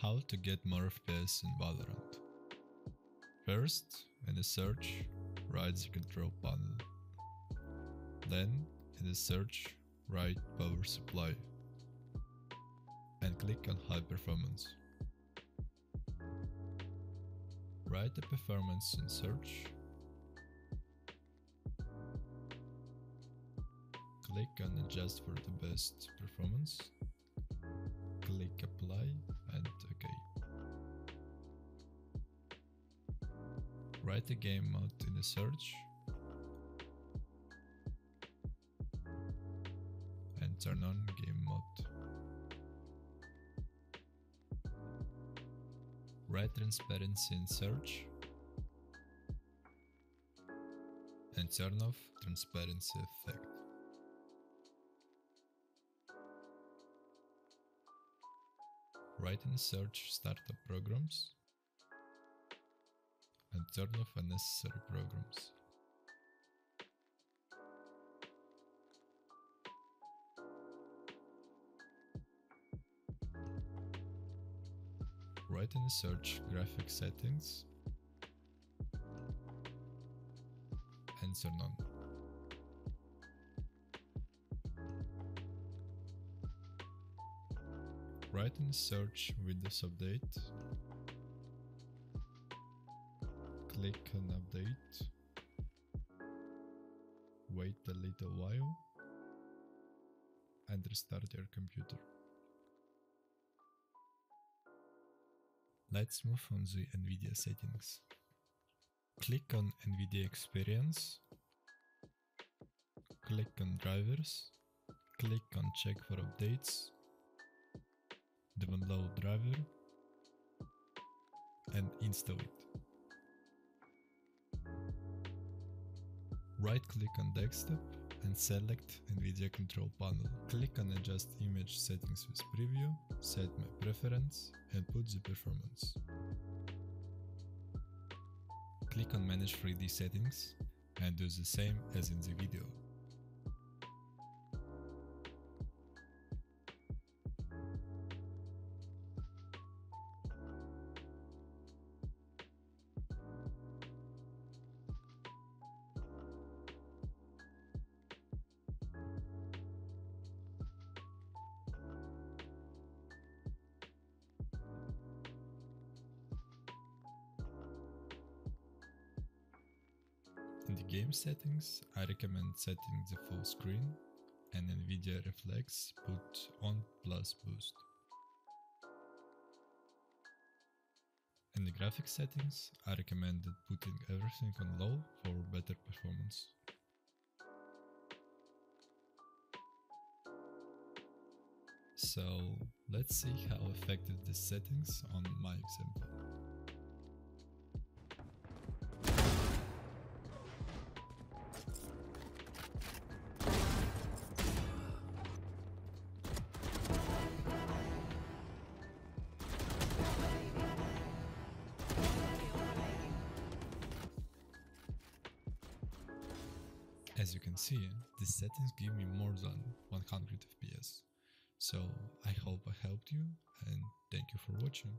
How to get more FPS in Valorant. First, in the search, write the control panel. Then, in the search, write power supply. And click on high performance. Write the performance in search. Click on adjust for the best performance Write the game mode in the search and turn on game mode. Write transparency in search and turn off transparency effect. Write in search startup programs and turn off unnecessary programs. Write in search graphic settings and turn on. Write in search Windows Update. Click on Update. Wait a little while and restart your computer. Let's move on the NVIDIA settings. Click on NVIDIA Experience. Click on Drivers. Click on Check for Updates download driver and install it. Right click on desktop and select NVIDIA control panel. Click on adjust image settings with preview, set my preference and put the performance. Click on manage 3D settings and do the same as in the video. Game settings, I recommend setting the full screen and NVIDIA Reflex put on plus boost. In the graphics settings, I recommended putting everything on low for better performance. So let's see how effective these settings on my example. As you can see, these settings give me more than 100 FPS. So I hope I helped you and thank you for watching.